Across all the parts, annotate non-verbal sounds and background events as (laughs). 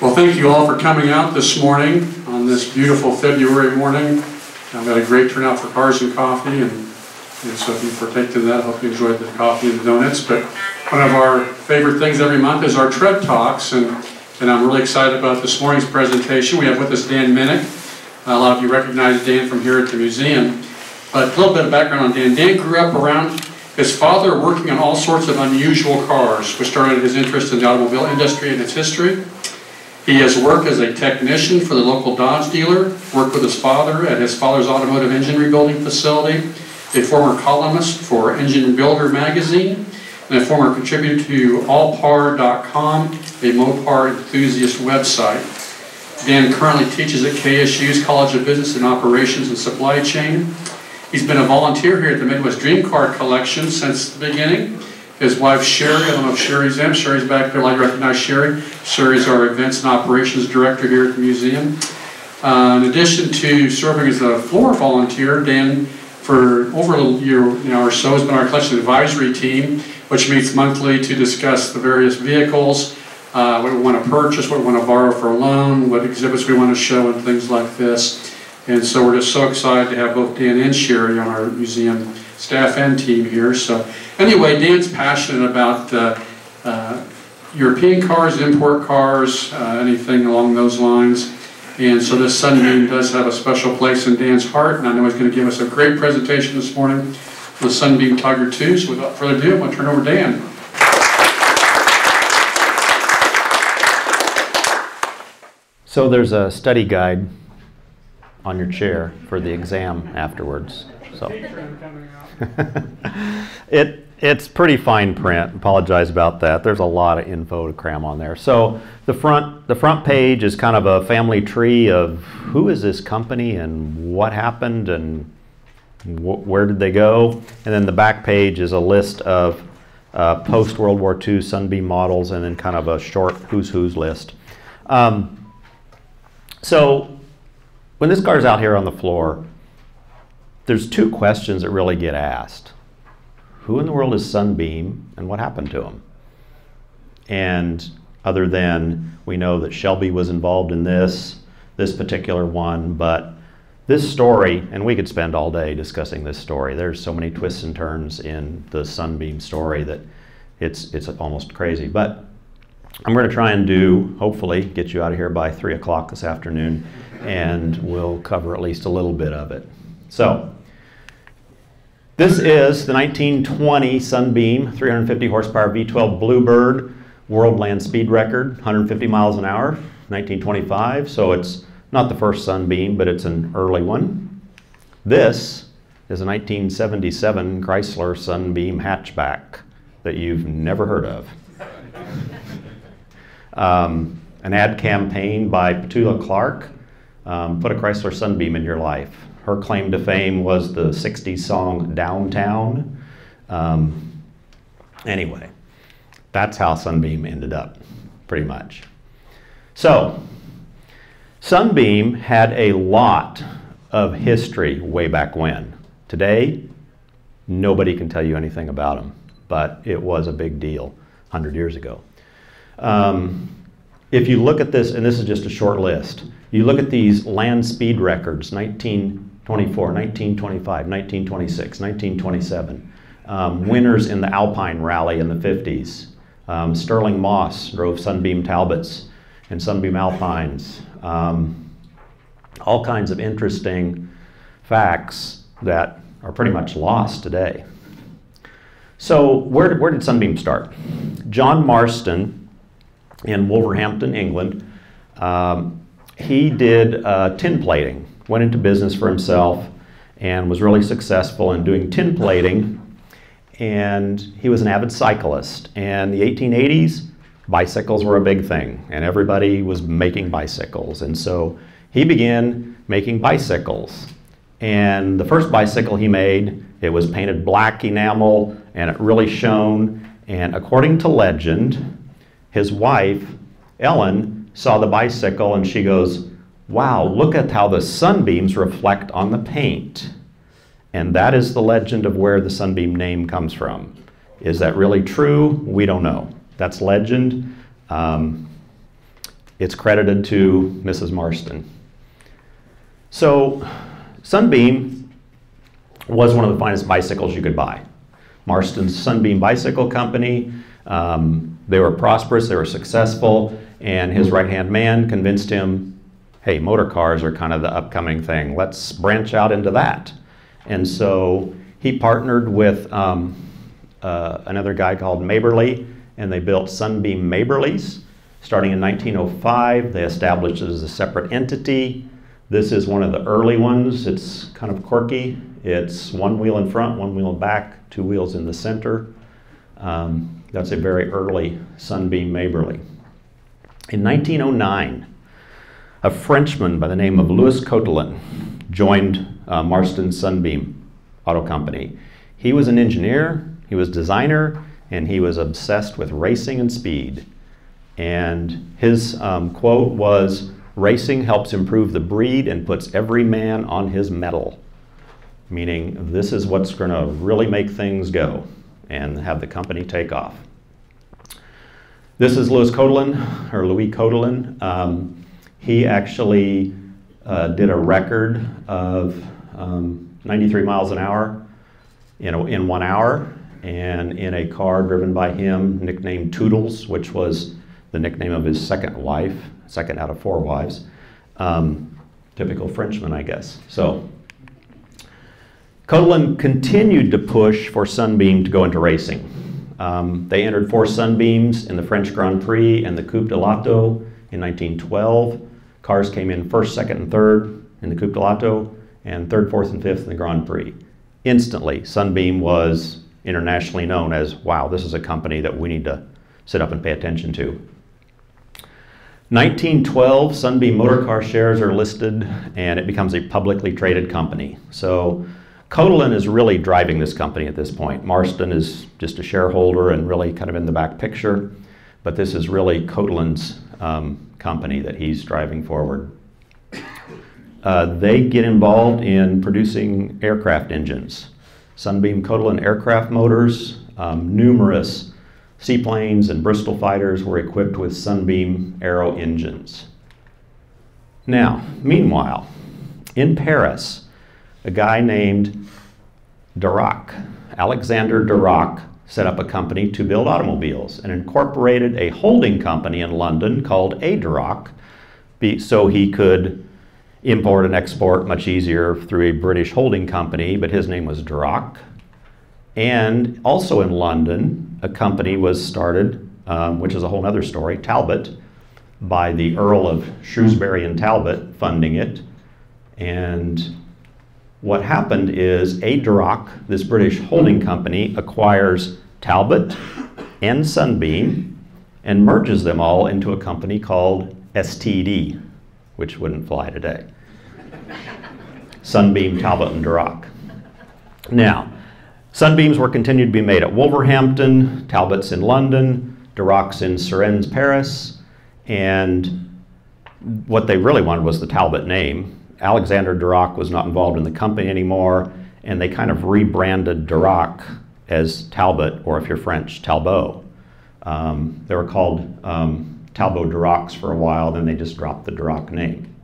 Well, thank you all for coming out this morning on this beautiful February morning. I've got a great turnout for cars and coffee, and, and so if you partake in that, I hope you enjoyed the coffee and the donuts. But one of our favorite things every month is our Tread Talks, and, and I'm really excited about this morning's presentation. We have with us Dan Minick. A lot of you recognize Dan from here at the museum. But a little bit of background on Dan. Dan grew up around his father working on all sorts of unusual cars, which started his interest in the automobile industry and its history. He has worked as a technician for the local Dodge dealer, worked with his father at his father's automotive engine rebuilding facility, a former columnist for Engine Builder magazine, and a former contributor to allpar.com, a Mopar enthusiast website. Dan currently teaches at KSU's College of Business and Operations and Supply Chain. He's been a volunteer here at the Midwest Dream Car Collection since the beginning his wife Sherry, I don't know if Sherry's in, Sherry's back there, like recognize Sherry. Sherry's our events and operations director here at the museum. Uh, in addition to serving as a floor volunteer, Dan, for over a year or so, has been our collection advisory team, which meets monthly to discuss the various vehicles, uh, what we want to purchase, what we want to borrow for a loan, what exhibits we want to show, and things like this. And so we're just so excited to have both Dan and Sherry on our museum staff and team here. So Anyway, Dan's passionate about uh, uh, European cars, import cars, uh, anything along those lines. And so this Sunbeam does have a special place in Dan's heart, and I know he's going to give us a great presentation this morning for the Sunbeam Tiger 2. So without further ado, I'm going to turn over to Dan. So there's a study guide on your chair for the exam afterwards. So (laughs) it it's pretty fine print. Apologize about that. There's a lot of info to cram on there. So the front the front page is kind of a family tree of who is this company and what happened and wh where did they go. And then the back page is a list of uh, post World War II Sunbeam models and then kind of a short who's who's list. Um, so when this car's out here on the floor, there's two questions that really get asked who in the world is Sunbeam and what happened to him? And other than we know that Shelby was involved in this, this particular one, but this story, and we could spend all day discussing this story. There's so many twists and turns in the Sunbeam story that it's, it's almost crazy. But I'm going to try and do, hopefully, get you out of here by 3 o'clock this afternoon, and we'll cover at least a little bit of it. So, this is the 1920 Sunbeam 350 horsepower V12 Bluebird world land speed record, 150 miles an hour, 1925. So it's not the first Sunbeam, but it's an early one. This is a 1977 Chrysler Sunbeam hatchback that you've never heard of. (laughs) um, an ad campaign by Petula Clark um, put a Chrysler Sunbeam in your life. Her claim to fame was the 60s song Downtown. Um, anyway, that's how Sunbeam ended up, pretty much. So, Sunbeam had a lot of history way back when. Today, nobody can tell you anything about them, but it was a big deal 100 years ago. Um, if you look at this, and this is just a short list, you look at these land speed records, 19 24, 1925, 1926, 1927. Um, winners in the Alpine Rally in the 50s. Um, Stirling Moss drove Sunbeam Talbots and Sunbeam Alpines. Um, all kinds of interesting facts that are pretty much lost today. So, where, where did Sunbeam start? John Marston in Wolverhampton, England, um, he did uh, tin plating went into business for himself and was really successful in doing tin plating. And he was an avid cyclist. And the 1880s, bicycles were a big thing, and everybody was making bicycles. And so he began making bicycles. And the first bicycle he made, it was painted black enamel, and it really shone. And according to legend, his wife, Ellen, saw the bicycle and she goes, wow, look at how the sunbeams reflect on the paint. And that is the legend of where the sunbeam name comes from. Is that really true? We don't know. That's legend. Um, it's credited to Mrs. Marston. So, Sunbeam was one of the finest bicycles you could buy. Marston's Sunbeam Bicycle Company. Um, they were prosperous, they were successful, and his right hand man convinced him hey, motor cars are kind of the upcoming thing. Let's branch out into that. And so he partnered with um, uh, another guy called Maberly, and they built Sunbeam Maberlys. Starting in 1905, they established it as a separate entity. This is one of the early ones. It's kind of quirky. It's one wheel in front, one wheel back, two wheels in the center. Um, that's a very early Sunbeam Maberly. In 1909, a Frenchman by the name of Louis Coatalen joined uh, Marston Sunbeam Auto Company. He was an engineer, he was designer, and he was obsessed with racing and speed. And his um, quote was, Racing helps improve the breed and puts every man on his mettle. Meaning, this is what's going to really make things go and have the company take off. This is Louis Coatalen, or Louis Coatalen. Um, he actually uh, did a record of um, 93 miles an hour in, a, in one hour, and in a car driven by him, nicknamed Toodles, which was the nickname of his second wife, second out of four wives. Um, typical Frenchman, I guess. So, Coatalen continued to push for Sunbeam to go into racing. Um, they entered four Sunbeams in the French Grand Prix and the Coupe de l'Auto in 1912. Cars came in first, second, and third in the Coupe de l'Auto, and third, fourth, and fifth in the Grand Prix. Instantly, Sunbeam was internationally known as wow, this is a company that we need to sit up and pay attention to. 1912, Sunbeam Motor Car shares are listed and it becomes a publicly traded company. So Coatalen is really driving this company at this point. Marston is just a shareholder and really kind of in the back picture, but this is really Coatalen's um, company that he's driving forward. Uh, they get involved in producing aircraft engines. Sunbeam Coatalen aircraft motors, um, numerous seaplanes and Bristol fighters were equipped with Sunbeam aero engines. Now, meanwhile, in Paris, a guy named Darracq, Alexander Darracq, set up a company to build automobiles and incorporated a holding company in London called A. Darracq so he could import and export much easier through a British holding company, but his name was Darracq. And also in London, a company was started, um, which is a whole other story, Talbot, by the Earl of Shrewsbury and Talbot funding it. And what happened is A. Darracq, this British holding company, acquires Talbot and Sunbeam and merges them all into a company called STD, which wouldn't fly today. Sunbeam, Talbot, and Darracq. Now, Sunbeams were continued to be made at Wolverhampton, Talbot's in London, Darracq's in Suresnes, Paris, and what they really wanted was the Talbot name. Alexander Darracq was not involved in the company anymore, and they kind of rebranded Darracq as Talbot, or if you're French, Talbot. Um, they were called um, Talbot Darracqs for a while, then they just dropped the Darracq name.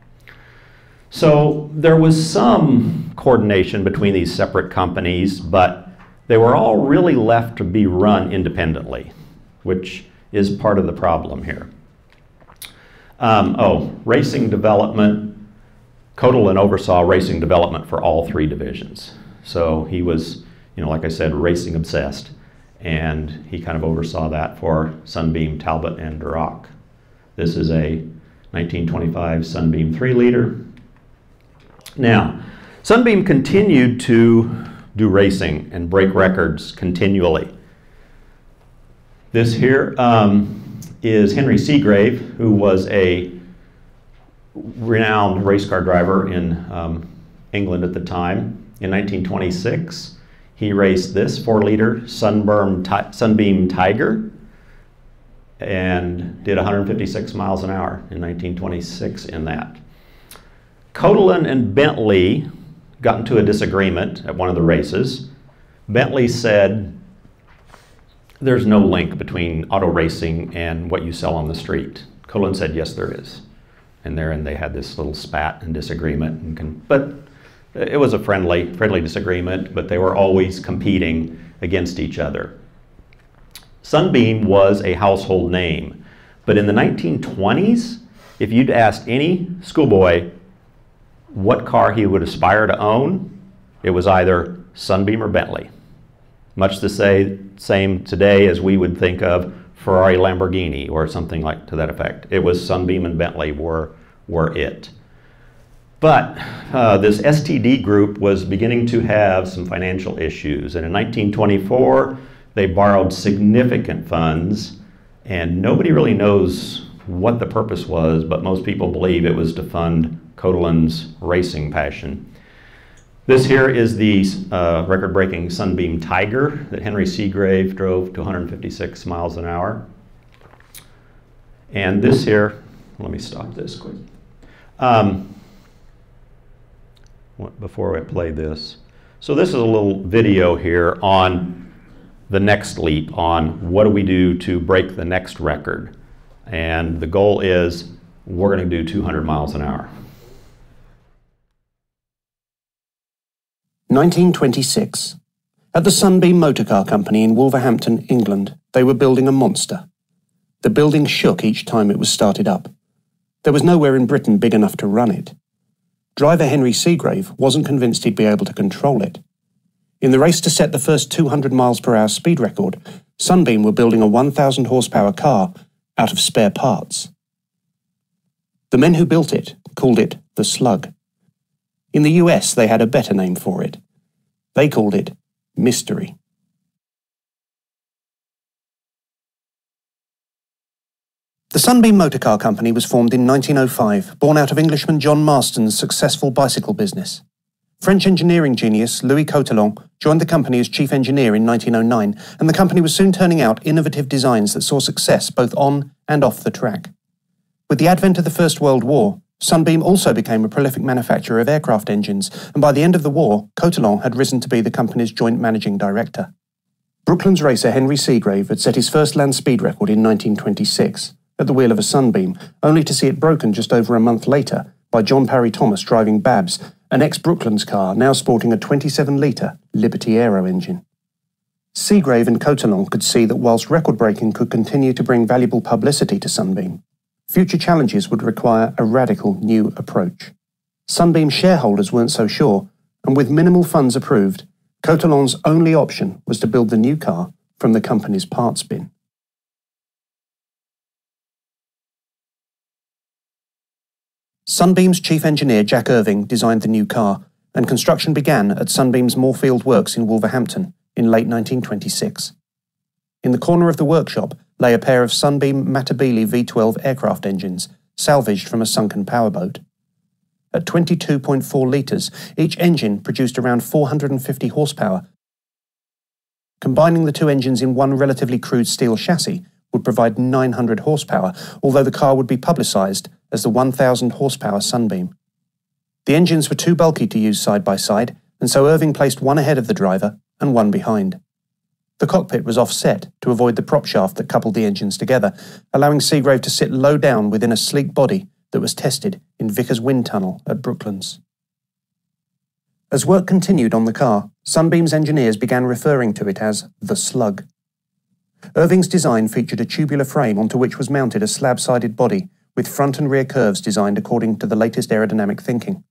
So there was some coordination between these separate companies, but they were all really left to be run independently, which is part of the problem here. Um, oh, racing development Coatalen oversaw racing development for all three divisions. So he was, you know, like I said, racing obsessed. And he kind of oversaw that for Sunbeam, Talbot, and Darracq. This is a 1925 Sunbeam 3 liter. Now, Sunbeam continued to do racing and break records continually. This here um, is Henry Segrave, who was a renowned race car driver in um, England at the time. In 1926, he raced this 4 liter Sunbeam Tiger and did 156 miles an hour in 1926 in that. Coatalen and Bentley got into a disagreement at one of the races. Bentley said, There's no link between auto racing and what you sell on the street. Coatalen said, yes, there is. And therein they had this little spat and disagreement. And con- but it was a friendly, friendly disagreement, but they were always competing against each other. Sunbeam was a household name, but in the 1920s, if you'd asked any schoolboy what car he would aspire to own, it was either Sunbeam or Bentley. Much the same today as we would think of Ferrari Lamborghini or something like to that effect. It was Sunbeam and Bentley were, were it. But uh, this STD group was beginning to have some financial issues. And in 1924, they borrowed significant funds, and nobody really knows what the purpose was, but most people believe it was to fund Coatalen's racing passion. This here is the uh, record breaking Sunbeam Tiger that Henry Segrave drove to 156 miles an hour. And this here, let me stop this quick. Um, before I play this. So this is a little video here on the next leap, on what do we do to break the next record. And the goal is we're going to do 200 miles an hour. 1926. At the Sunbeam Motorcar Company in Wolverhampton, England, they were building a monster. The building shook each time it was started up. There was nowhere in Britain big enough to run it. Driver Henry Segrave wasn't convinced he'd be able to control it. In the race to set the first 200 miles per hour speed record, Sunbeam were building a 1,000 horsepower car out of spare parts. The men who built it called it the Slug. In the US, they had a better name for it. They called it Mystery. The Sunbeam Motor Car Company was formed in 1905, born out of Englishman John Marston's successful bicycle business. French engineering genius Louis Coatalen joined the company as chief engineer in 1909, and the company was soon turning out innovative designs that saw success both on and off the track. With the advent of the First World War, Sunbeam also became a prolific manufacturer of aircraft engines, and by the end of the war, Coatalen had risen to be the company's joint managing director. Brooklands racer Henry Segrave had set his first land speed record in 1926 at the wheel of a Sunbeam, only to see it broken just over a month later by John Parry Thomas driving Babs, an ex Brooklands car now sporting a 27 litre Liberty Aero engine. Segrave and Coatalen could see that whilst record breaking could continue to bring valuable publicity to Sunbeam, future challenges would require a radical new approach. Sunbeam shareholders weren't so sure, and with minimal funds approved, Coatalen's only option was to build the new car from the company's parts bin. Sunbeam's chief engineer Jack Irving designed the new car, and construction began at Sunbeam's Moorfield Works in Wolverhampton in late 1926. In the corner of the workshop lay a pair of Sunbeam Matabele V12 aircraft engines, salvaged from a sunken powerboat. At 22.4 litres, each engine produced around 450 horsepower. Combining the two engines in one relatively crude steel chassis would provide 900 horsepower, although the car would be publicised as the 1000 horsepower Sunbeam. The engines were too bulky to use side by side, and so Irving placed one ahead of the driver and one behind. The cockpit was offset to avoid the prop shaft that coupled the engines together, allowing Segrave to sit low down within a sleek body that was tested in Vickers Wind Tunnel at Brooklands. As work continued on the car, Sunbeam's engineers began referring to it as the Slug. Irving's design featured a tubular frame onto which was mounted a slab sided body with front and rear curves designed according to the latest aerodynamic thinking.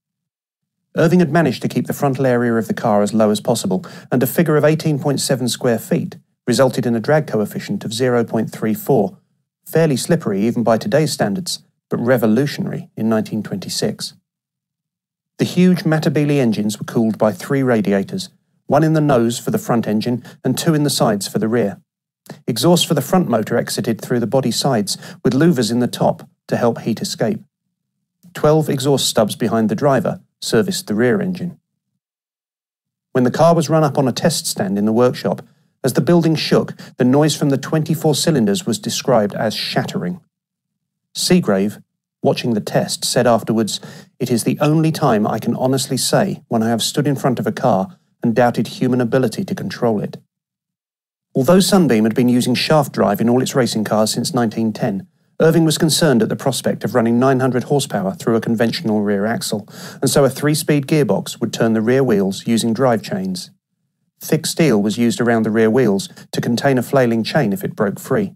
Irving had managed to keep the frontal area of the car as low as possible, and a figure of 18.7 square feet resulted in a drag coefficient of 0.34, fairly slippery even by today's standards, but revolutionary in 1926. The huge Matabele engines were cooled by three radiators, one in the nose for the front engine and two in the sides for the rear. Exhaust for the front motor exited through the body sides, with louvers in the top to help heat escape. Twelve exhaust stubs behind the driver serviced the rear engine. When the car was run up on a test stand in the workshop, as the building shook, the noise from the 24 cylinders was described as shattering. Segrave, watching the test, said afterwards, It is the only time I can honestly say when I have stood in front of a car and doubted human ability to control it. Although Sunbeam had been using shaft drive in all its racing cars since 1910, Irving was concerned at the prospect of running 900 horsepower through a conventional rear axle, and so a three speed gearbox would turn the rear wheels using drive chains. Thick steel was used around the rear wheels to contain a flailing chain if it broke free.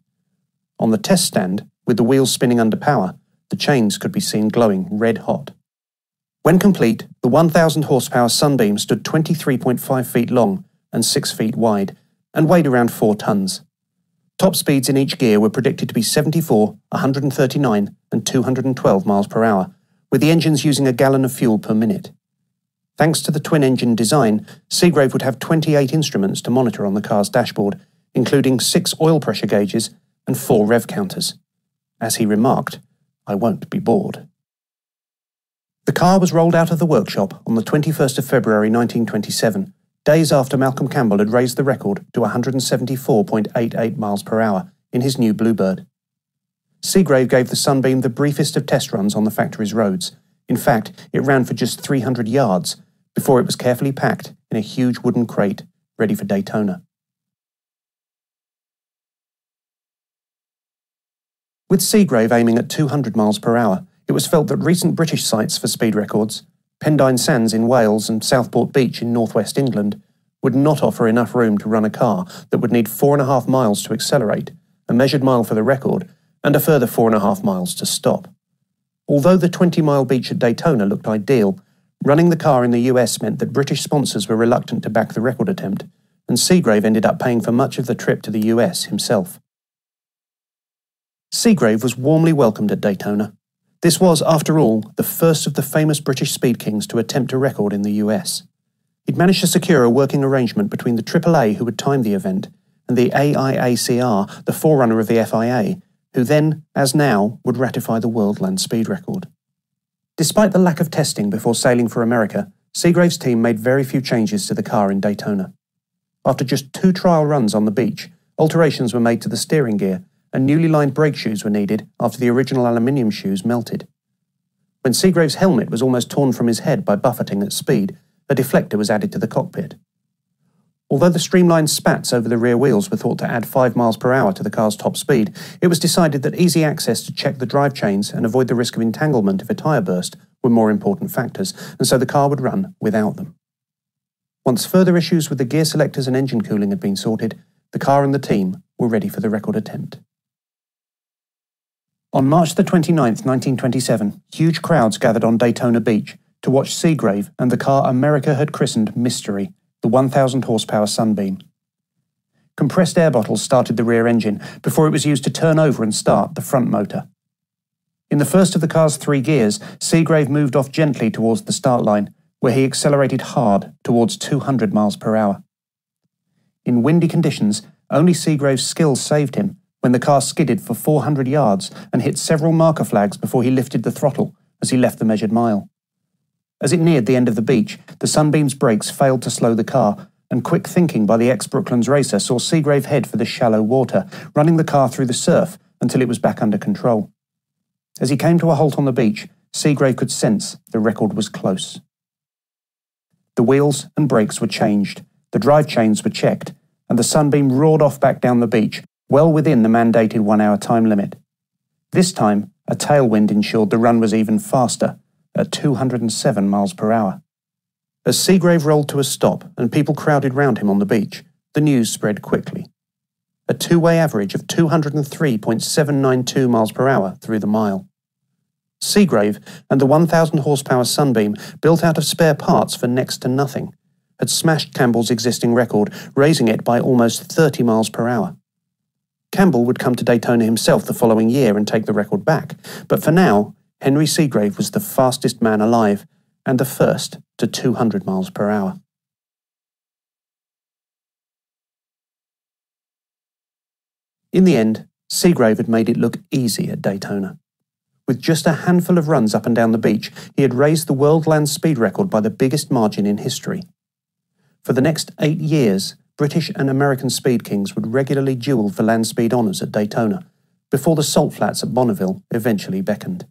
On the test stand, with the wheels spinning under power, the chains could be seen glowing red hot. When complete, the 1,000 horsepower Sunbeam stood 23.5 feet long and 6 feet wide, and weighed around 4 tons. Top speeds in each gear were predicted to be 74, 139, and 212 miles per hour, with the engines using a gallon of fuel per minute. Thanks to the twin engine design, Segrave would have 28 instruments to monitor on the car's dashboard, including six oil pressure gauges and four rev counters. As he remarked, I won't be bored. The car was rolled out of the workshop on the 21st of February 1927 days after Malcolm Campbell had raised the record to 174.88 miles per hour in his new Bluebird. Segrave gave the Sunbeam the briefest of test runs on the factory's roads. In fact, it ran for just 300 yards before it was carefully packed in a huge wooden crate ready for Daytona. With Segrave aiming at 200 miles per hour, it was felt that recent British sites for speed records Pendine Sands in Wales and Southport Beach in northwest England, would not offer enough room to run a car that would need four and a half miles to accelerate, a measured mile for the record, and a further four and a half miles to stop. Although the 20 mile beach at Daytona looked ideal, running the car in the US meant that British sponsors were reluctant to back the record attempt, and Segrave ended up paying for much of the trip to the US himself. Segrave was warmly welcomed at Daytona. This was, after all, the first of the famous British Speed Kings to attempt a record in the US. He'd managed to secure a working arrangement between the AAA, who would time the event, and the AIACR, the forerunner of the FIA, who then, as now, would ratify the world land speed record. Despite the lack of testing before sailing for America, Segrave's team made very few changes to the car in Daytona. After just two trial runs on the beach, alterations were made to the steering gear and newly lined brake shoes were needed after the original aluminium shoes melted. When Segrave's helmet was almost torn from his head by buffeting at speed, a deflector was added to the cockpit. Although the streamlined spats over the rear wheels were thought to add 5 miles per hour to the car's top speed, it was decided that easy access to check the drive chains and avoid the risk of entanglement if a tyre burst were more important factors, and so the car would run without them. Once further issues with the gear selectors and engine cooling had been sorted, the car and the team were ready for the record attempt. On March the 29th, 1927, huge crowds gathered on Daytona Beach to watch Segrave and the car America had christened Mystery, the 1,000 horsepower Sunbeam. Compressed air bottles started the rear engine before it was used to turn over and start the front motor. In the first of the car's three gears, Segrave moved off gently towards the start line, where he accelerated hard towards 200 miles per hour. In windy conditions, only Segrave's skill saved him when the car skidded for 400 yards and hit several marker flags before he lifted the throttle as he left the measured mile. As it neared the end of the beach, the Sunbeam's brakes failed to slow the car, and quick thinking by the ex Brooklands racer saw Segrave head for the shallow water, running the car through the surf until it was back under control. As he came to a halt on the beach, Segrave could sense the record was close. The wheels and brakes were changed, the drive chains were checked, and the Sunbeam roared off back down the beach, well within the mandated one hour time limit. This time, a tailwind ensured the run was even faster, at 207 miles per hour. As Segrave rolled to a stop and people crowded round him on the beach, the news spread quickly. A two way average of 203.792 miles per hour through the mile. Segrave and the 1,000 horsepower Sunbeam, built out of spare parts for next to nothing, had smashed Campbell's existing record, raising it by almost 30 miles per hour. Campbell would come to Daytona himself the following year and take the record back, but for now, Henry Segrave was the fastest man alive and the first to 200 miles per hour. In the end, Segrave had made it look easy at Daytona. With just a handful of runs up and down the beach, he had raised the world land speed record by the biggest margin in history. For the next eight years, British and American Speed Kings would regularly duel for land speed honours at Daytona, before the salt flats at Bonneville eventually beckoned.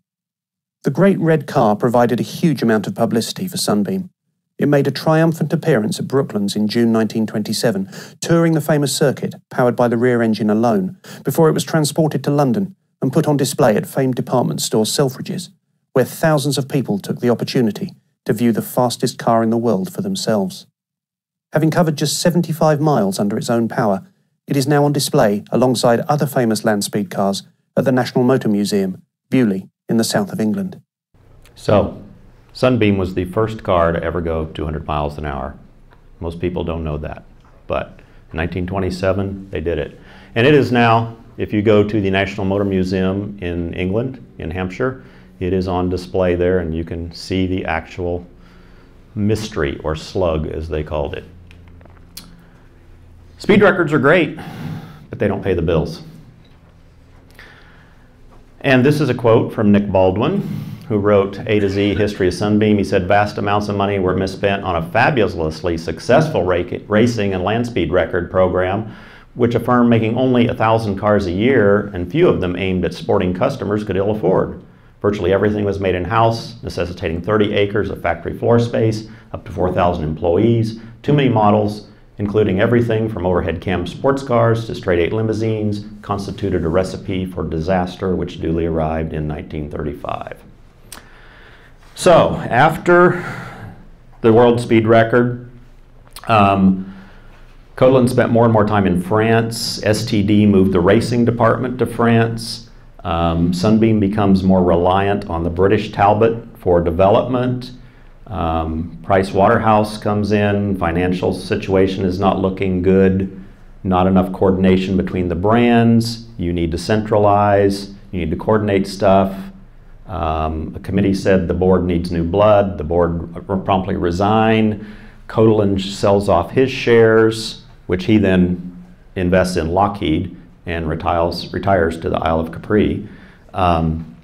The Great Red Car provided a huge amount of publicity for Sunbeam. It made a triumphant appearance at Brooklands in June 1927, touring the famous circuit, powered by the rear engine alone, before it was transported to London and put on display at famed department store Selfridges, where thousands of people took the opportunity to view the fastest car in the world for themselves. Having covered just 75 miles under its own power, it is now on display alongside other famous land speed cars at the National Motor Museum, Beaulieu, in the south of England. So, Sunbeam was the first car to ever go 200 miles an hour. Most people don't know that, but in 1927 they did it. And it is now, if you go to the National Motor Museum in England, in Hampshire, it is on display there and you can see the actual mystery or slug as they called it. Speed records are great, but they don't pay the bills. And this is a quote from Nick Baldwin, who wrote A to Z History of Sunbeam. He said, Vast amounts of money were misspent on a fabulously successful racing and land speed record program, which a firm making only a thousand cars a year and few of them aimed at sporting customers could ill afford. Virtually everything was made in house, necessitating 30 acres of factory floor space, up to 4,000 employees, too many models, including everything from overhead cam sports cars to straight eight limousines, constituted a recipe for disaster which duly arrived in 1935. So, after the world speed record, um, spent more and more time in France. STD moved the racing department to France. Um, Sunbeam becomes more reliant on the British Talbot for development. Um, Price Waterhouse comes in, financial situation is not looking good, not enough coordination between the brands, you need to centralize, you need to coordinate stuff. Um, a committee said the board needs new blood, the board promptly resigned. Coatalen sells off his shares, which he then invests in Lockheed and retires, retires to the Isle of Capri. Um,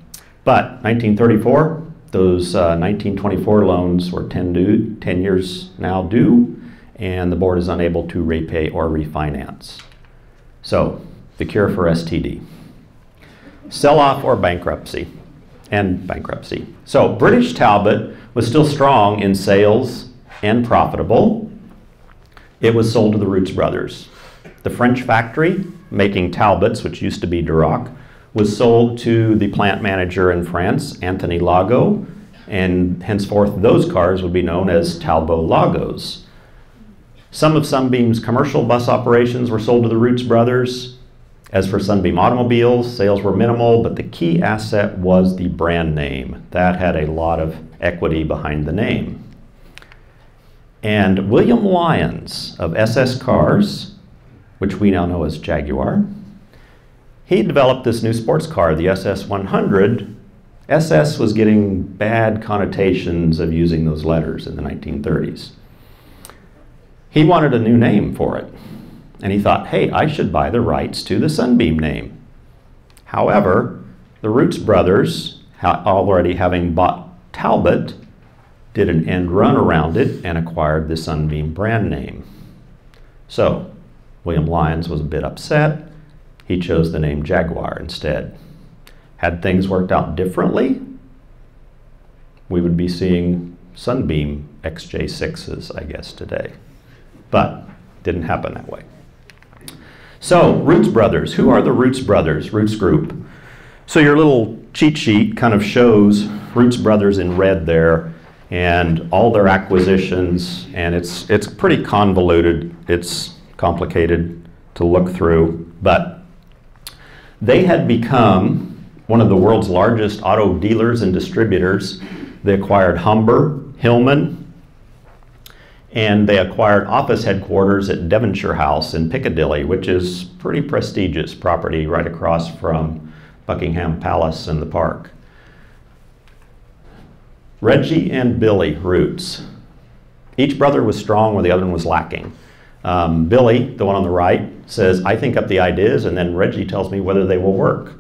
but 1934, those uh, 1924 loans were 10, due, 10 years now due, and the board is unable to repay or refinance. So, the cure for STD sell off or bankruptcy, and bankruptcy. So, British Talbot was still strong in sales and profitable. It was sold to the Rootes brothers. The French factory making Talbots, which used to be Darracq, was sold to the plant manager in France, Anthony Lago, and henceforth those cars would be known as Talbot Lagos. Some of Sunbeam's commercial bus operations were sold to the Rootes brothers. As for Sunbeam automobiles, sales were minimal, but the key asset was the brand name. That had a lot of equity behind the name. And William Lyons of SS Cars, which we now know as Jaguar, he developed this new sports car, the SS 100. SS was getting bad connotations of using those letters in the 1930s. He wanted a new name for it, and he thought, hey, I should buy the rights to the Sunbeam name. However, the Rootes brothers, already having bought Talbot, did an end run around it and acquired the Sunbeam brand name. So, William Lyons was a bit upset he chose the name Jaguar instead. Had things worked out differently, we would be seeing Sunbeam XJ6s, I guess, today. But didn't happen that way. So, Rootes Brothers. Who are the Rootes Brothers, Rootes Group? So, your little cheat sheet kind of shows Rootes Brothers in red there and all their acquisitions, and it's, it's pretty convoluted. It's complicated to look through, but they had become one of the world's largest auto dealers and distributors. They acquired Humber, Hillman, and they acquired office headquarters at Devonshire House in Piccadilly, which is pretty prestigious property right across from Buckingham Palace and the park. Reggie and Billy Rootes. Each brother was strong where the other one was lacking. Um, Billy, the one on the right, says, I think up the ideas, and then Reggie tells me whether they will work.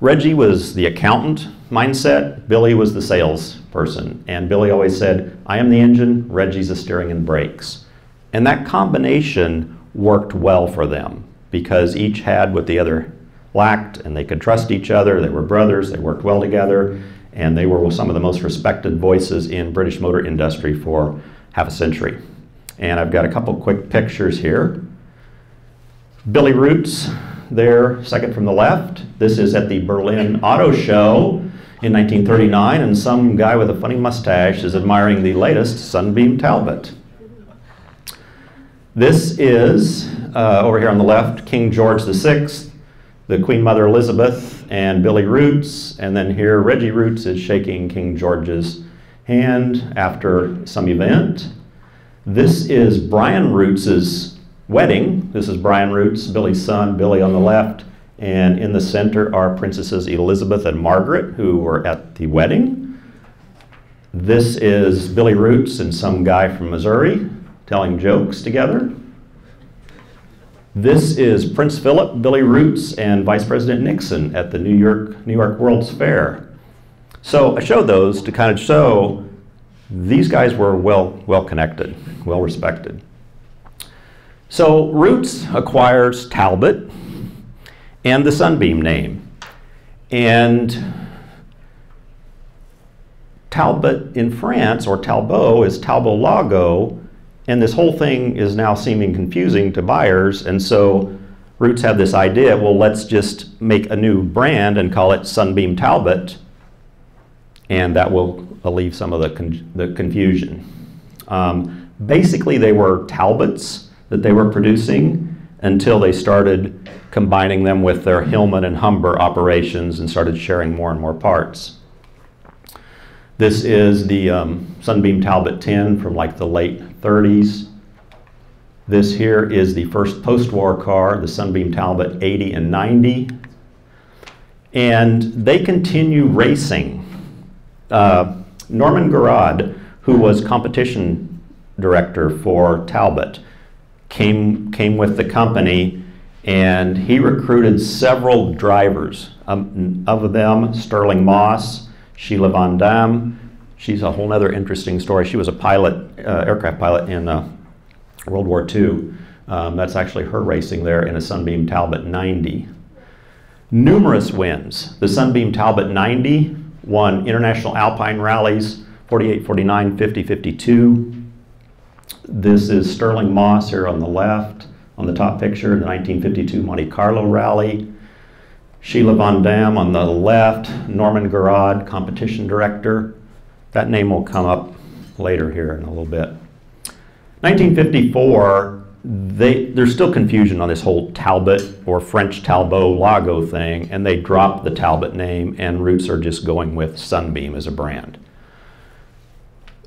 Reggie was the accountant mindset, Billy was the sales person. And Billy always said, I am the engine, Reggie's the steering and brakes. And that combination worked well for them because each had what the other lacked and they could trust each other. They were brothers, they worked well together, and they were some of the most respected voices in British motor industry for half a century. And I've got a couple quick pictures here. Billy Rootes, there, second from the left. This is at the Berlin Auto Show in 1939, and some guy with a funny mustache is admiring the latest Sunbeam Talbot. This is, uh, over here on the left, King George VI, the Queen Mother Elizabeth, and Billy Rootes, and then here Reggie Rootes is shaking King George's hand after some event. This is Brian Rootes's wedding. This is Brian Rootes, Billy's son, Billy on the left, and in the center are Princesses Elizabeth and Margaret, who were at the wedding. This is Billy Rootes and some guy from Missouri telling jokes together. This is Prince Philip, Billy Rootes, and Vice President Nixon at the New York, New York World's Fair. So I showed those to kind of show these guys were well, well connected, well respected. So Rootes acquires Talbot and the Sunbeam name. And Talbot in France, or Talbot, is Talbot Lago, and this whole thing is now seeming confusing to buyers. And so Rootes have this idea well, let's just make a new brand and call it Sunbeam Talbot, and that will alleviate some of the, con the confusion. Um, basically, they were Talbots that they were producing until they started combining them with their Hillman and Humber operations and started sharing more and more parts. This is the um, Sunbeam Talbot 10 from like the late 30s. This here is the first post-war car, the Sunbeam Talbot 80 and 90. And they continue racing. Uh, Norman Garrad, who was competition director for Talbot, came, came with the company and he recruited several drivers. Um, of them, Stirling Moss, Sheila Van Damm. She's a whole other interesting story. She was a pilot, uh, aircraft pilot in uh, World War II. Um, that's actually her racing there in a Sunbeam Talbot 90. Numerous wins. The Sunbeam Talbot 90 won international alpine rallies 48, 49, 50, 52. This is Stirling Moss here on the left, on the top picture, the 1952 Monte Carlo rally. Sheila Van Damm on the left, Norman Garrad, competition director. That name will come up later here in a little bit. 1954, they, there's still confusion on this whole Talbot or French Talbot Lago thing, and they dropped the Talbot name, and Rootes are just going with Sunbeam as a brand.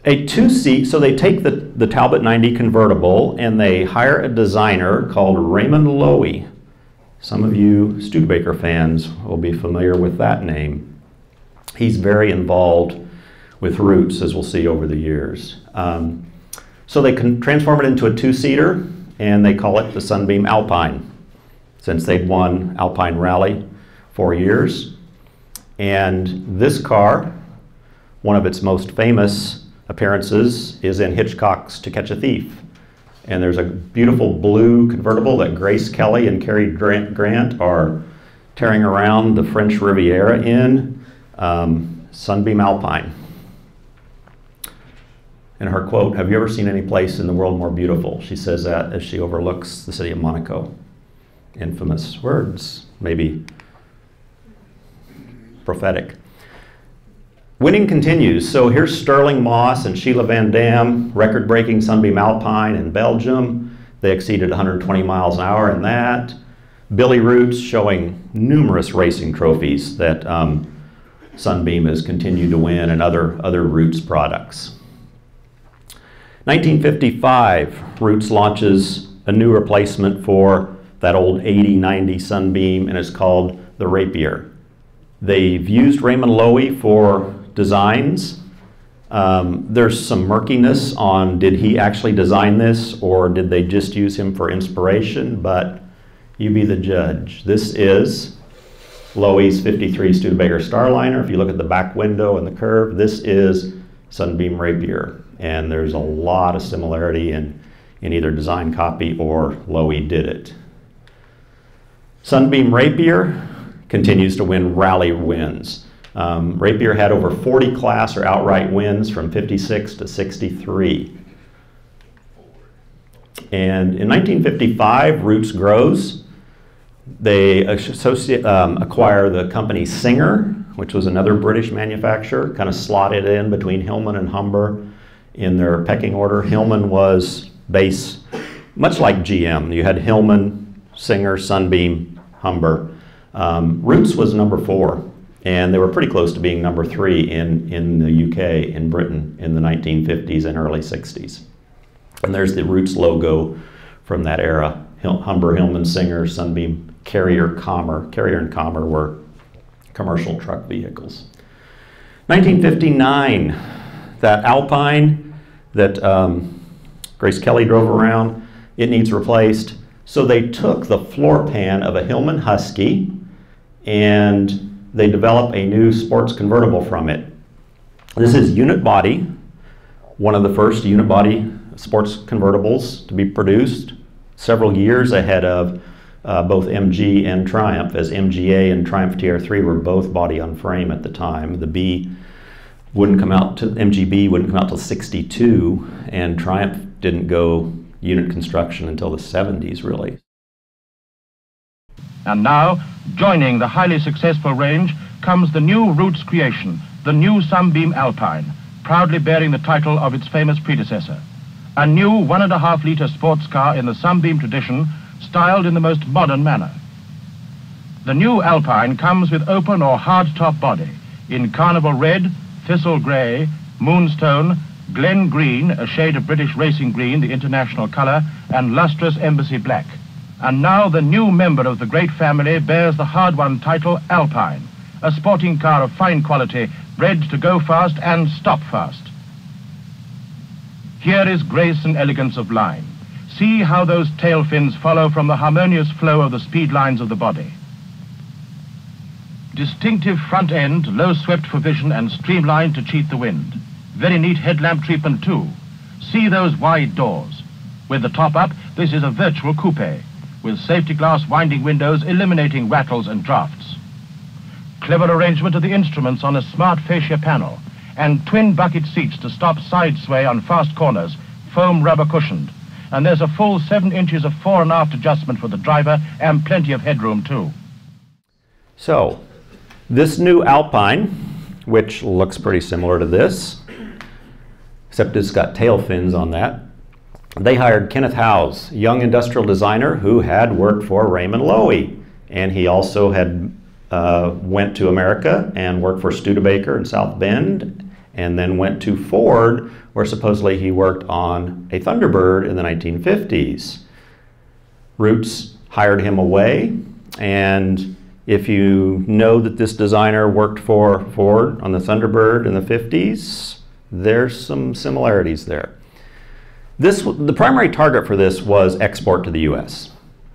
A two seat, so they take the, the Talbot 90 convertible and they hire a designer called Raymond Loewy some of you Studebaker fans will be familiar with that name. He's very involved with Rootes, as we'll see over the years. Um, so they can transform it into a two-seater, and they call it the Sunbeam Alpine, since they'd won Alpine Rally for years. And this car, one of its most famous appearances, is in Hitchcock's To Catch a Thief. And there's a beautiful blue convertible that Grace Kelly and Cary Grant are tearing around the French Riviera in, um, Sunbeam Alpine. And her quote, Have you ever seen any place in the world more beautiful? She says that as she overlooks the city of Monaco. Infamous words, maybe prophetic. Winning continues. So here's Stirling Moss and Sheila Van Damm, record breaking Sunbeam Alpine in Belgium. They exceeded 120 miles an hour in that. Billy Rootes showing numerous racing trophies that um, Sunbeam has continued to win and other, other Rootes products. 1955, Rootes launches a new replacement for that old 80-90 Sunbeam and it's called the Rapier. They've used Raymond Loewy for designs. Um, there's some murkiness on did he actually design this or did they just use him for inspiration, but you be the judge. This is Loewy's 53 Studebaker Starliner. If you look at the back window and the curve, this is Sunbeam Rapier. And there's a lot of similarity in, in either design copy or Loewy did it. Sunbeam Rapier continues to win rally wins. Um, Rapier had over 40 class or outright wins from 56 to 63. And in 1955, Rootes grows. They associate, um, acquire the company Singer, which was another British manufacturer, kind of slotted in between Hillman and Humber in their pecking order. Hillman was base, much like GM. You had Hillman, Singer, Sunbeam, Humber. Um, Rootes was number four, and they were pretty close to being number three in, in the UK, in Britain, in the 1950s and early 60s. And there's the Rootes logo from that era. Humber, Hillman, Singer, Sunbeam, Karrier, Commer. Karrier and Commer were commercial truck vehicles. 1959, that Alpine that um, Grace Kelly drove around, it needs replaced. So they took the floor pan of a Hillman Husky and they develop a new sports convertible from it. This is unit body, one of the first unit body sports convertibles to be produced, several years ahead of uh, both MG and Triumph, as MGA and Triumph TR3 were both body on frame at the time. The B wouldn't come out to MGB wouldn't come out till 62, and Triumph didn't go unit construction until the 70s, really. And now, joining the highly successful range, comes the new Rootes creation, the new Sunbeam Alpine, proudly bearing the title of its famous predecessor. A new one and a half litre sports car in the Sunbeam tradition, styled in the most modern manner. The new Alpine comes with open or hard top body in carnival red, thistle grey, moonstone, glen green, a shade of British racing green, the international colour, and lustrous embassy black. And now the new member of the great family bears the hard-won title Alpine, a sporting car of fine quality, bred to go fast and stop fast. Here is grace and elegance of line. See how those tail fins follow from the harmonious flow of the speed lines of the body. Distinctive front end, low swept for vision and streamlined to cheat the wind. Very neat headlamp treatment too. See those wide doors. With the top up, this is a virtual coupe with safety glass winding windows eliminating rattles and drafts. Clever arrangement of the instruments on a smart fascia panel, and twin bucket seats to stop side sway on fast corners, foam rubber cushioned. And there's a full seven inches of fore and aft adjustment for the driver and plenty of headroom too. So, this new Alpine, which looks pretty similar to this, except it's got tail fins on that, they hired Kenneth Howes, young industrial designer who had worked for Raymond Loewy. And he also had uh, went to America and worked for Studebaker in South Bend, and then went to Ford, where supposedly he worked on a Thunderbird in the 1950s. Rootes hired him away, and if you know that this designer worked for Ford on the Thunderbird in the 50s, there's some similarities there. This, the primary target for this was export to the U.S.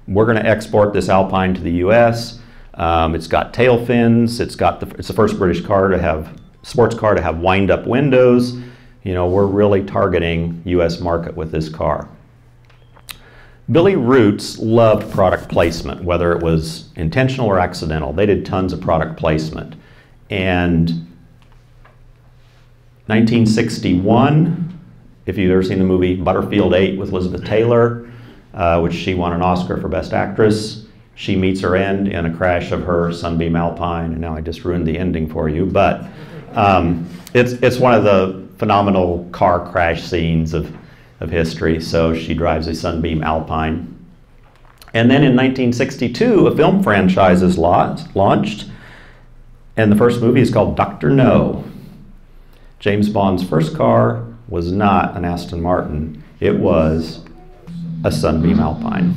We're going to export this Alpine to the U.S. Um, it's got tail fins. It's got the, it's the first British car to have sports car to have wind-up windows. You know, we're really targeting U.S. market with this car. Billy Rootes loved product placement, whether it was intentional or accidental. They did tons of product placement. And 1961, if you've ever seen the movie Butterfield 8 with Elizabeth Taylor, uh, which she won an Oscar for Best Actress, she meets her end in a crash of her Sunbeam Alpine, and now I just ruined the ending for you, but um, it's, it's one of the phenomenal car crash scenes of, of history. So she drives a Sunbeam Alpine. And then in 1962, a film franchise is launched, and the first movie is called Dr. No. James Bond's first car was not an Aston Martin, it was a Sunbeam Alpine.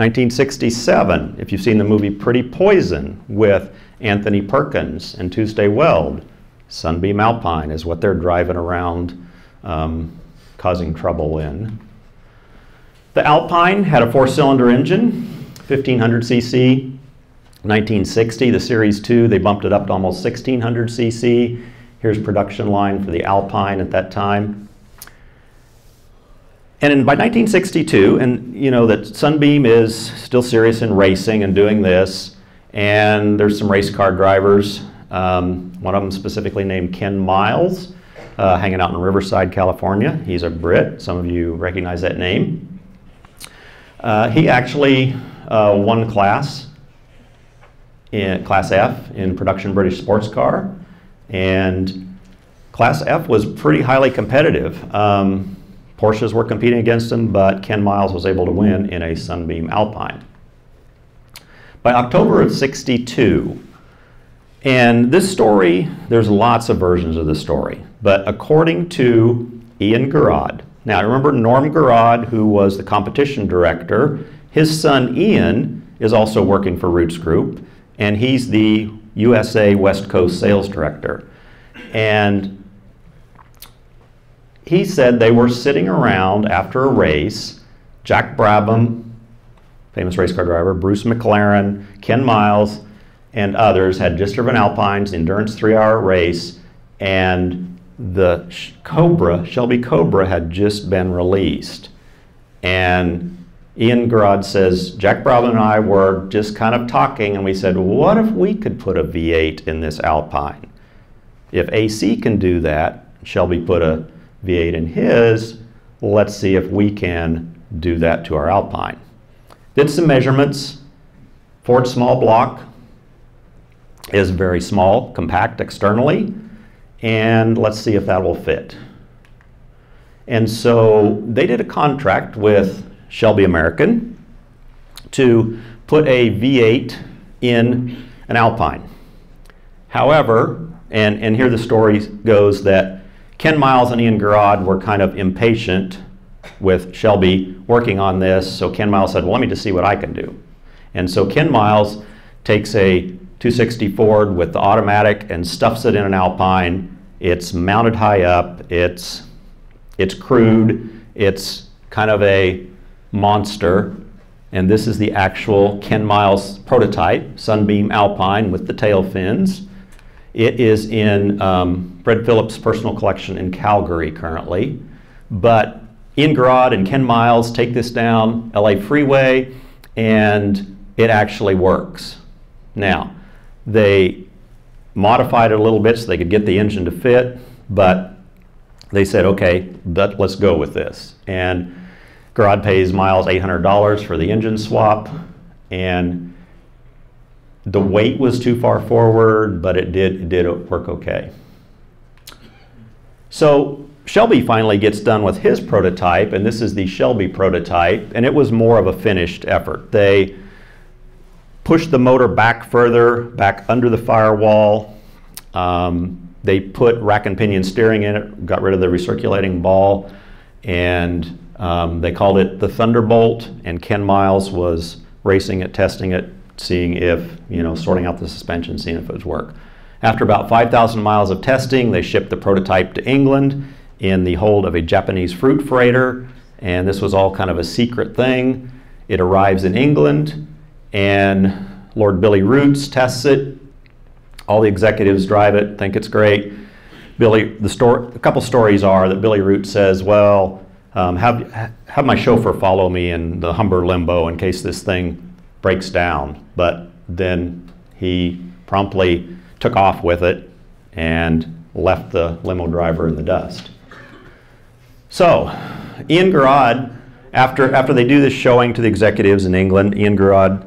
1967, if you've seen the movie Pretty Poison with Anthony Perkins and Tuesday Weld, Sunbeam Alpine is what they're driving around um, causing trouble in. The Alpine had a four-cylinder engine, 1500 cc, 1960, the Series 2, they bumped it up to almost 1600 cc. Here's production line for the Alpine at that time. And in, by 1962, and you know that Sunbeam is still serious in racing and doing this, and there's some race car drivers, um, one of them specifically named Ken Miles, uh, hanging out in Riverside, California. He's a Brit. Some of you recognize that name. Uh, he actually uh, won class in Class F in production British sports car, and Class F was pretty highly competitive. Um, Porsches were competing against him, but Ken Miles was able to win in a Sunbeam Alpine. By October of 62, and this story, there's lots of versions of the story, but according to Ian Garrad, now I remember Norm Garrad, who was the competition director, his son Ian is also working for Rootes Group, and he's the USA West Coast sales director. And he said they were sitting around after a race, Jack Brabham, famous race car driver, Bruce McLaren, Ken Miles, and others had just driven Alpines, endurance three hour race, and the Cobra, Shelby Cobra, had just been released. And Ian Garrad says, Jack Brabham and I were just kind of talking, and we said, what if we could put a V8 in this Alpine? If AC can do that, Shelby put a V8 in his, let's see if we can do that to our Alpine. Did some measurements. Ford small block is very small, compact externally, and let's see if that will fit. And so they did a contract with Shelby American to put a V8 in an Alpine. However, and, and here the story goes that Ken Miles and Ian Garrad were kind of impatient with Shelby working on this, so Ken Miles said, well, let me just see what I can do. And so Ken Miles takes a 260 Ford with the automatic and stuffs it in an Alpine. It's mounted high up, it's, it's crude, it's kind of a monster. And this is the actual Ken Miles prototype, Sunbeam Alpine with the tail fins. It is in um, Fred Phillips' personal collection in Calgary currently. But Ian Garrad and Ken Miles take this down LA Freeway, and it actually works. Now, they modified it a little bit so they could get the engine to fit, but they said, okay, let's go with this. And Garrad pays Miles $800 for the engine swap, and the weight was too far forward, but it did, it did work okay. So Shelby finally gets done with his prototype, and this is the Shelby prototype, and it was more of a finished effort. They pushed the motor back further, back under the firewall. Um, they put rack and pinion steering in it, got rid of the recirculating ball, and um, they called it the Thunderbolt, and Ken Miles was racing it, testing it, seeing if, you know, sorting out the suspension, seeing if it would work. After about 5,000 miles of testing, they shipped the prototype to England in the hold of a Japanese fruit freighter, and this was all kind of a secret thing. It arrives in England, and Lord Billy Rootes tests it. All the executives drive it, think it's great. Billy, the story, a couple stories are that Billy Rootes says, well, um, have, have my chauffeur follow me in the Humber limbo in case this thing breaks down. But then he promptly took off with it and left the limo driver in the dust. So, Ian Garrad, after, after they do this showing to the executives in England, Ian Garrad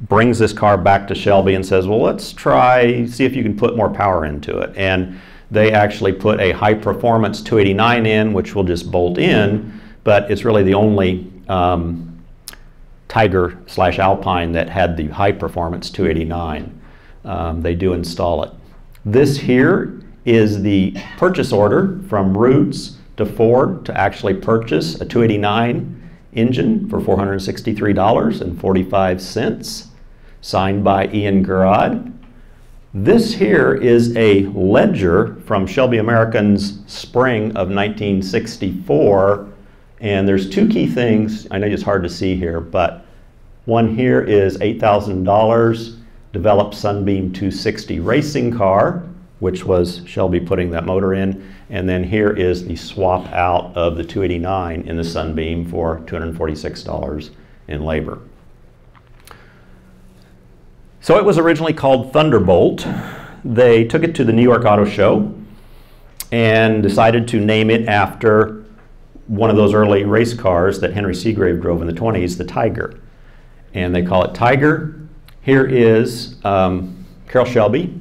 brings this car back to Shelby and says, well, let's try, see if you can put more power into it. And they actually put a high performance 289 in, which will just bolt in, but it's really the only um, Tiger slash Alpine that had the high performance 289. Um, they do install it. This here is the purchase order from Rootes to Ford to actually purchase a 289 engine for $463.45, signed by Ian Garrad. This here is a ledger from Shelby American's spring of 1964. And there's two key things. I know it's hard to see here, but one here is $8,000. developed Sunbeam 260 racing car, which was Shelby putting that motor in. And then here is the swap out of the 289 in the Sunbeam for $246 in labor. So it was originally called Thunderbolt. They took it to the New York Auto Show and decided to name it after one of those early race cars that Henry Segrave drove in the 20s, the Tiger. And they call it Tiger. Here is um, Carroll Shelby,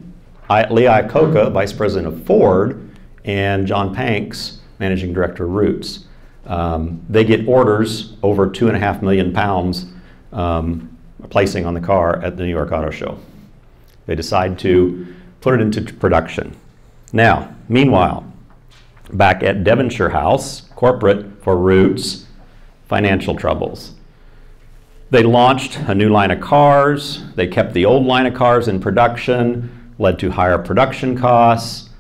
I, Lee Iacocca, Vice President of Ford, and John Panks, Managing Director of Rootes. Um, they get orders over two and a half million pounds um, placing on the car at the New York Auto Show. They decide to put it into production. Now, meanwhile, back at Devonshire House, corporate for Rootes, financial troubles. They launched a new line of cars. They kept the old line of cars in production, led to higher production costs.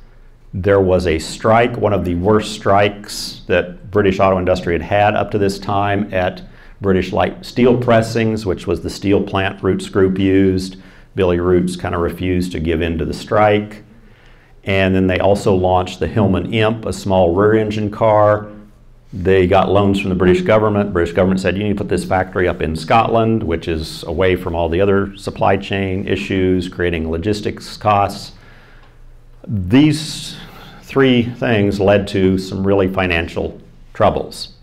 There was a strike, one of the worst strikes that British auto industry had had up to this time at British Light Steel Pressings, which was the steel plant Rootes Group used. Billy Rootes kind of refused to give in to the strike. And then they also launched the Hillman Imp, a small rear engine car. They got loans from the British government. British government said, you need to put this factory up in Scotland, which is away from all the other supply chain issues, creating logistics costs. These three things led to some really financial troubles.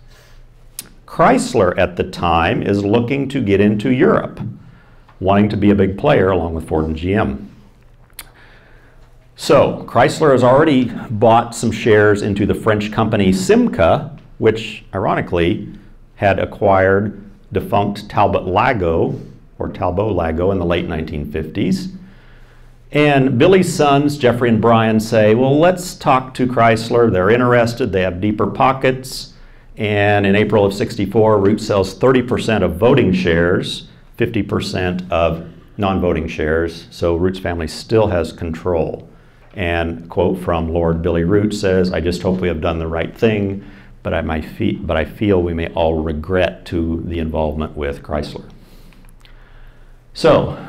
Chrysler at the time is looking to get into Europe, wanting to be a big player along with Ford and GM. So, Chrysler has already bought some shares into the French company Simca, which ironically had acquired defunct Talbot Lago, or Talbot Lago, in the late 1950s. And Billy's sons, Geoffrey and Brian, say, well, let's talk to Chrysler. They're interested, they have deeper pockets. And in April of 64, Root sells 30% of voting shares, 50% of non voting shares. So Root's family still has control. And quote from Lord Billy Root says, I just hope we have done the right thing, but I, might fe- but I feel we may all regret to the involvement with Chrysler. So,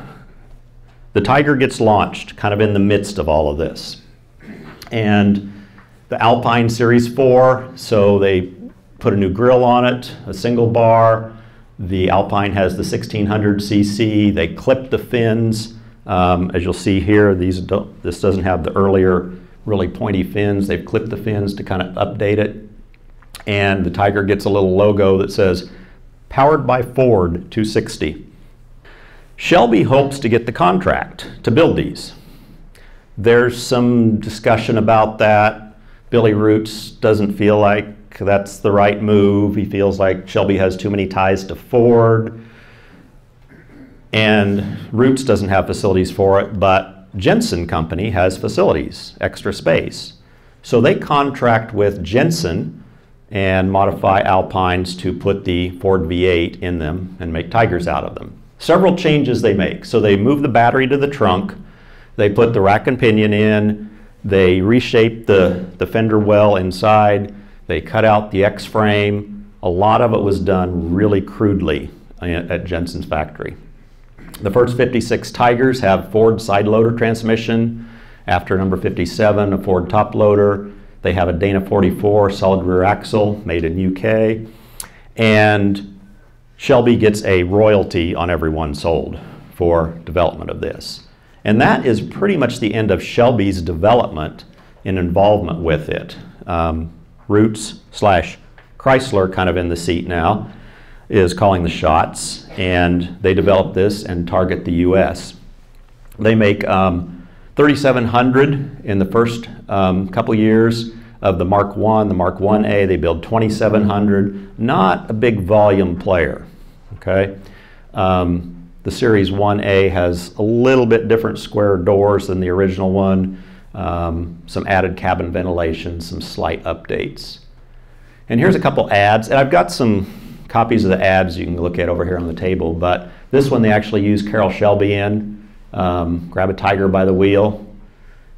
the Tiger gets launched kind of in the midst of all of this. And the Alpine Series 4, so they put a new grille on it, a single bar. The Alpine has the 1600cc. They clip the fins. Um, as you'll see here, these this doesn't have the earlier really pointy fins. They've clipped the fins to kind of update it. And the Tiger gets a little logo that says, powered by Ford 260. Shelby hopes to get the contract to build these. There's some discussion about that. Billy Rootes doesn't feel like that's the right move. He feels like Shelby has too many ties to Ford. And Rootes doesn't have facilities for it, but Jensen Company has facilities, extra space. So they contract with Jensen and modify Alpines to put the Ford V8 in them and make Tigers out of them. Several changes they make. So they move the battery to the trunk, they put the rack and pinion in, they reshape the, the fender well inside, they cut out the X frame. A lot of it was done really crudely at Jensen's factory. The first 56 Tigers have Ford side loader transmission. After number 57, a Ford top loader. They have a Dana 44 solid rear axle made in UK. And Shelby gets a royalty on every one sold for development of this. And that is pretty much the end of Shelby's development and involvement with it. Um, Rootes slash Chrysler kind of in the seat now is calling the shots, and they develop this and target the U.S. They make um, 3,700 in the first um, couple years of the Mark 1, the Mark 1A. They build 2,700. Not a big volume player. Okay. Um, the Series 1A has a little bit different square doors than the original one. Um, some added cabin ventilation, some slight updates. And here's a couple ads, and I've got some copies of the ads you can look at over here on the table. But this one they actually use Carroll Shelby in. Um, grab a tiger by the wheel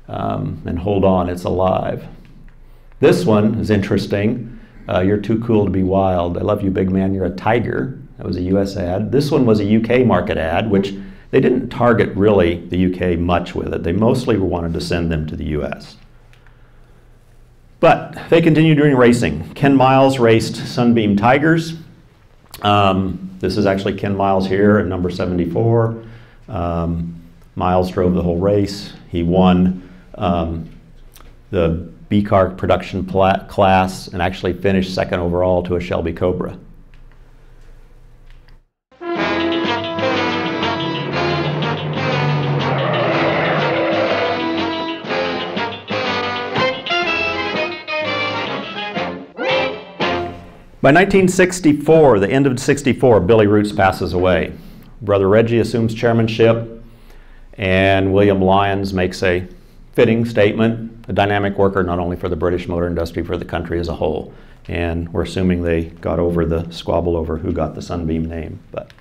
um, and hold on, it's alive. This one is interesting. Uh, you're too cool to be wild. I love you, big man. You're a tiger. That was a US ad. This one was a UK market ad, which they didn't target really the UK much with it. They mostly wanted to send them to the US. But they continued doing racing. Ken Miles raced Sunbeam Tigers. Um, this is actually Ken Miles here at number 74. Um, Miles drove the whole race. He won um, the B car production class and actually finished second overall to a Shelby Cobra. By 1964, the end of 64, Billy Rootes passes away. Brother Reggie assumes chairmanship, and William Lyons makes a fitting statement, a dynamic worker not only for the British motor industry, for the country as a whole. And we're assuming they got over the squabble over who got the Sunbeam name. But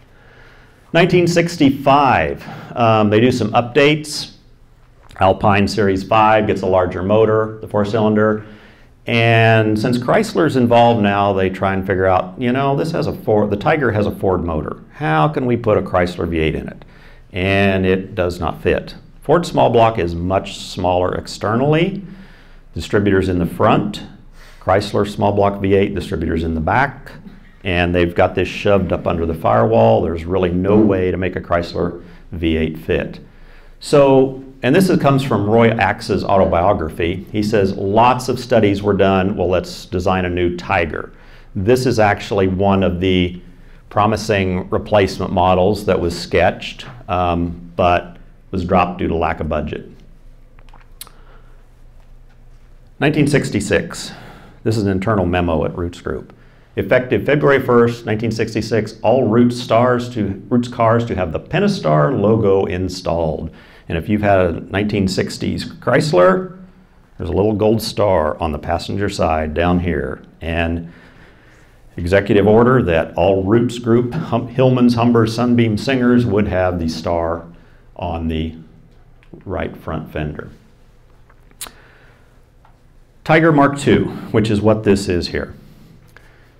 1965, um, they do some updates. Alpine Series 5 gets a larger motor, the four cylinder. And since Chrysler's involved now, they try and figure out, you know, this has a Ford, the Tiger has a Ford motor. How can we put a Chrysler V8 in it? And it does not fit. Ford small block is much smaller externally. Distributors in the front, Chrysler small block V8 distributors in the back, and they've got this shoved up under the firewall. There's really no way to make a Chrysler V8 fit. So and this is, comes from Roy Axe's autobiography. He says lots of studies were done. Well, let's design a new Tiger. This is actually one of the promising replacement models that was sketched, um, but was dropped due to lack of budget. 1966. This is an internal memo at Rootes Group. Effective February 1st, 1966, all Rootes stars to Rootes cars to have the Pentastar logo installed. And if you've had a 1960s Chrysler, there's a little gold star on the passenger side down here. And executive order that all Rootes Group, hum, Hillman's, Humber, Sunbeam Singers would have the star on the right front fender. Tiger Mark II, which is what this is here.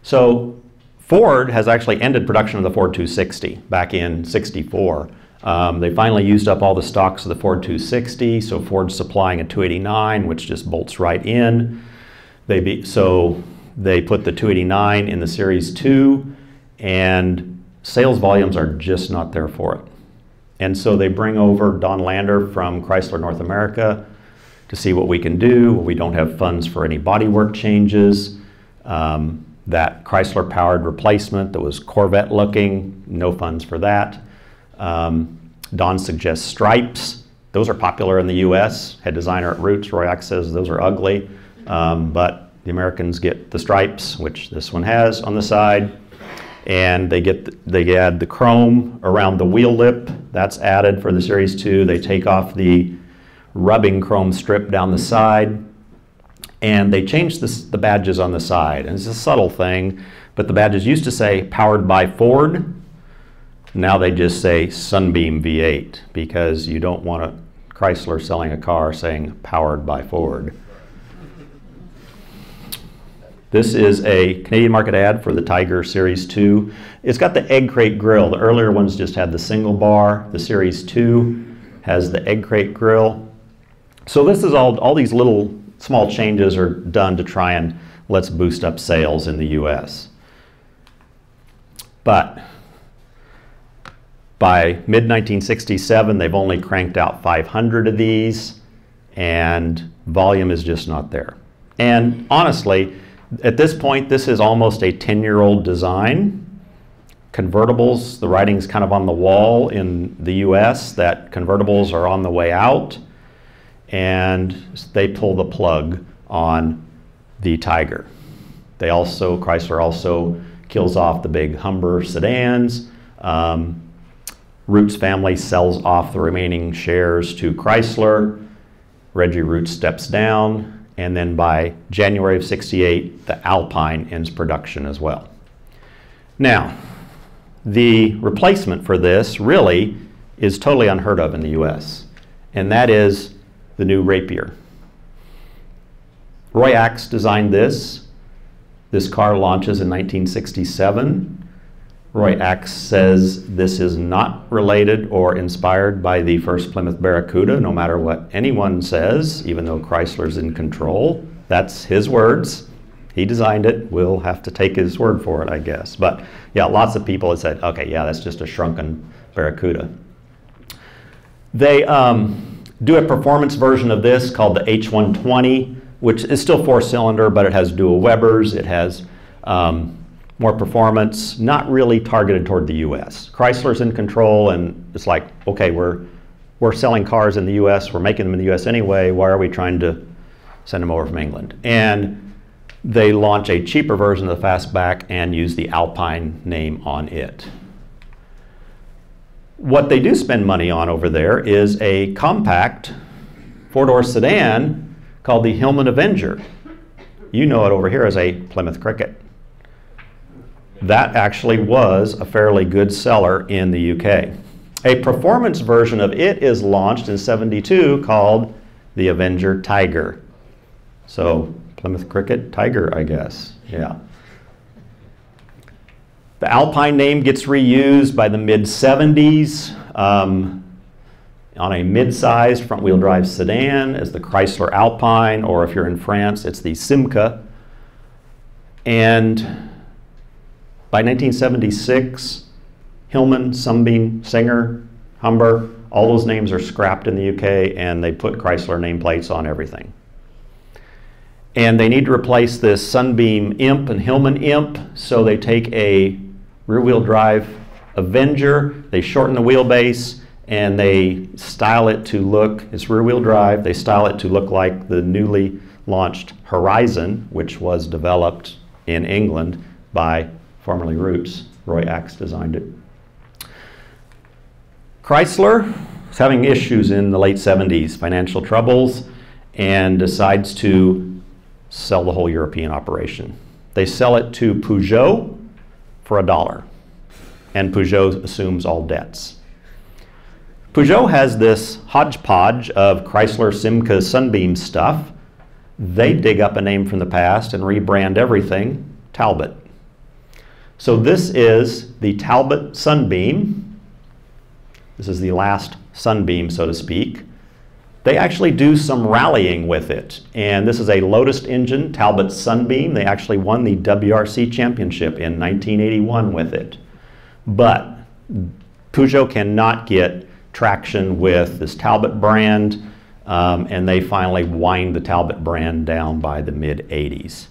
So Ford has actually ended production of the Ford 260 back in 64. Um, they finally used up all the stocks of the Ford 260, so Ford's supplying a 289, which just bolts right in. They be, so they put the 289 in the Series 2, and sales volumes are just not there for it. And so they bring over Don Lander from Chrysler North America to see what we can do. We don't have funds for any bodywork changes. Um, that Chrysler powered replacement that was Corvette looking, no funds for that. Um, Don suggests stripes. Those are popular in the US. Head designer at Rootes, Roy says those are ugly. Um, but the Americans get the stripes, which this one has on the side. And they get the, they add the chrome around the wheel lip. That's added for the Series 2. They take off the rubbing chrome strip down the side. And they change this, the badges on the side. And it's a subtle thing, but the badges used to say powered by Ford now they just say Sunbeam V8 because you don't want a Chrysler selling a car saying powered by Ford. This is a Canadian market ad for the Tiger Series 2. It's got the egg crate grill. The earlier ones just had the single bar. The Series 2 has the egg crate grill. So this is all, all these little small changes are done to try and let's boost up sales in the US. But by mid 1967, they've only cranked out 500 of these, and volume is just not there. And honestly, at this point, this is almost a 10 year old design. Convertibles, the writing's kind of on the wall in the US that convertibles are on the way out, and they pull the plug on the Tiger. They also, Chrysler also kills off the big Humber sedans. Um, Rootes family sells off the remaining shares to Chrysler. Reggie Rootes steps down, and then by January of 68, the Alpine ends production as well. Now, the replacement for this really is totally unheard of in the US, and that is the new Rapier. Roy Axe designed this. This car launches in 1967. Roy Axe says this is not related or inspired by the first Plymouth Barracuda, no matter what anyone says, even though Chrysler's in control. That's his words. He designed it. We'll have to take his word for it, I guess. But yeah, lots of people have said, okay, yeah, that's just a shrunken Barracuda. They um, do a performance version of this called the H120, which is still four cylinder, but it has dual Webers. It has um, more performance, not really targeted toward the US. Chrysler's in control, and it's like, okay, we're, we're selling cars in the US, we're making them in the US anyway, why are we trying to send them over from England? And they launch a cheaper version of the Fastback and use the Alpine name on it. What they do spend money on over there is a compact four door sedan called the Hillman Avenger. You know it over here as a Plymouth Cricket. That actually was a fairly good seller in the UK. A performance version of it is launched in 72 called the Avenger Tiger. So Plymouth Cricket Tiger, I guess. Yeah. The Alpine name gets reused by the mid 70s um, on a mid sized front wheel drive sedan as the Chrysler Alpine, or if you're in France, it's the Simca. And by 1976, Hillman, Sunbeam, Singer, Humber, all those names are scrapped in the UK and they put Chrysler nameplates on everything. And they need to replace this Sunbeam Imp and Hillman Imp, so they take a rear-wheel drive Avenger, they shorten the wheelbase, and they style it to look, it's rear-wheel drive, they style it to look like the newly launched Horizon, which was developed in England by formerly Rootes. Roy Axe designed it. Chrysler was having issues in the late 70s, financial troubles, and decides to sell the whole European operation. They sell it to Peugeot for a dollar, and Peugeot assumes all debts. Peugeot has this hodgepodge of Chrysler, Simca, Sunbeam stuff. They dig up a name from the past and rebrand everything Talbot. So this is the Talbot Sunbeam. This is the last Sunbeam, so to speak. They actually do some rallying with it. And this is a Lotus engine, Talbot Sunbeam. They actually won the WRC championship in 1981 with it. But Peugeot cannot get traction with this Talbot brand, um, and they finally wind the Talbot brand down by the mid 80s.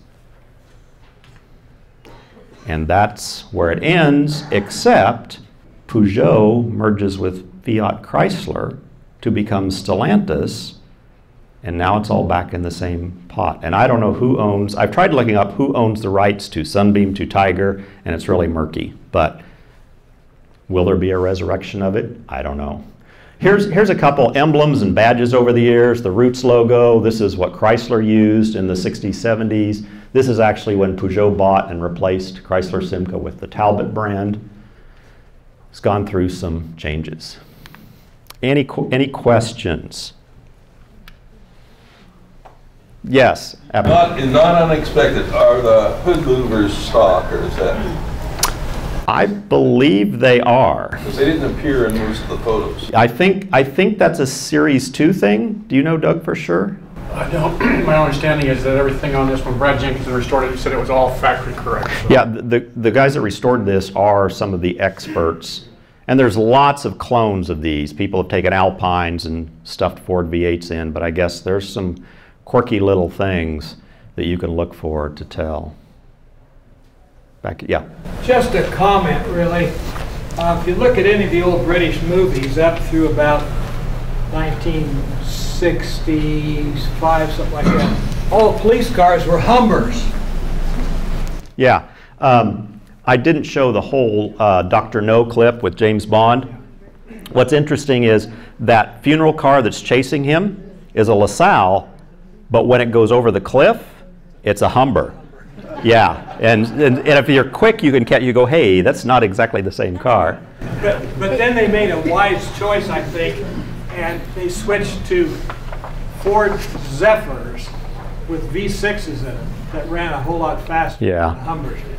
And that's where it ends, except Peugeot merges with Fiat Chrysler to become Stellantis, and now it's all back in the same pot. And I don't know who owns, I've tried looking up who owns the rights to Sunbeam, to Tiger, and it's really murky. But will there be a resurrection of it? I don't know. Here's, here's a couple emblems and badges over the years. The Rootes logo, this is what Chrysler used in the 60s, 70s. This is actually when Peugeot bought and replaced Chrysler Simca with the Talbot brand. It's gone through some changes. Any, any questions? Yes. Not, not unexpected. Are the hood louvers stock or is that? I believe they are. Because they didn't appear in most of the photos. I think I think that's a series two thing. Do you know Doug for sure? I don't, (clears throat) my understanding is that everything on this, when Brad Jenkins restored it, he said it was all factory correct. so- Yeah, the, the guys that restored this are some of the experts. And there's lots of clones of these. People have taken Alpines and stuffed Ford V8s in, but I guess there's some quirky little things that you can look for to tell. Back, yeah. Just a comment, really. Uh, if you look at any of the old British movies up through about 1965, something like that, all police cars were Humbers. Yeah. Um, I didn't show the whole uh, Dr. No clip with James Bond. What's interesting is that funeral car that's chasing him is a LaSalle, but when it goes over the cliff, it's a Humber. Yeah, and, and, and if you're quick, you can catch, you go, hey, that's not exactly the same car. But, but then they made a wise choice, I think, and they switched to Ford Zephyrs with V6s in them that ran a whole lot faster Yeah. than Humbers did.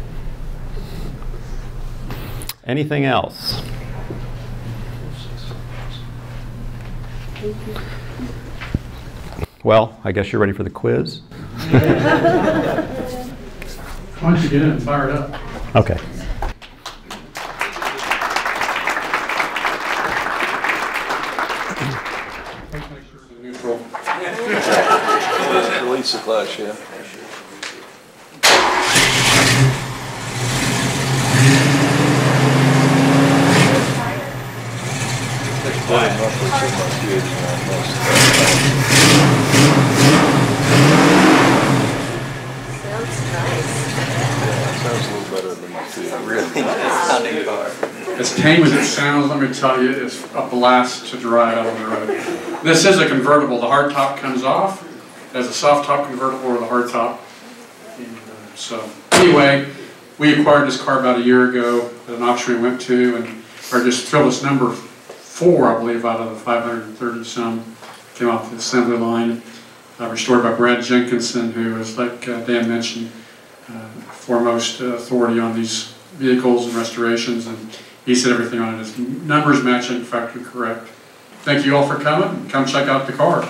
Anything else? Well, I guess you're ready for the quiz? (laughs) Why don't you get in and fire it up? Okay. Make sure it's neutral. Release the clutch, yeah. Sounds nice. Sounds Really sounding car. As tame as it sounds, let me tell you, it's a blast to drive out on the road. This is a convertible. The hard top comes off as a soft top convertible or the hard top. And, uh, So, anyway, we acquired this car about a year ago at an auction we went to and are just thrilled it's number four, I believe, out of the 530 some. Came off the assembly line, uh, restored by Brad Jenkinson, who is, like uh, Dan mentioned, foremost uh, authority on these vehicles and restorations, and he said everything on it is numbers matching factory correct. Thank you all for coming, come check out the car.